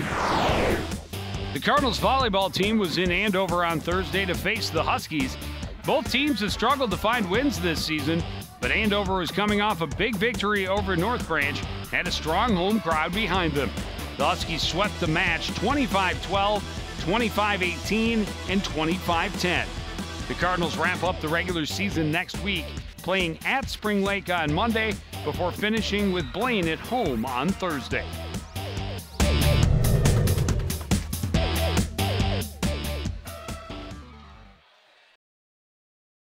The Cardinals volleyball team was in Andover on Thursday to face the Huskies. Both teams have struggled to find wins this season, but Andover is coming off a big victory over North Branch, had a strong home crowd behind them. The Huskies swept the match 25 12, 25 18, and 25 10. The Cardinals wrap up the regular season next week, playing at Spring Lake on Monday before finishing with Blaine at home on Thursday.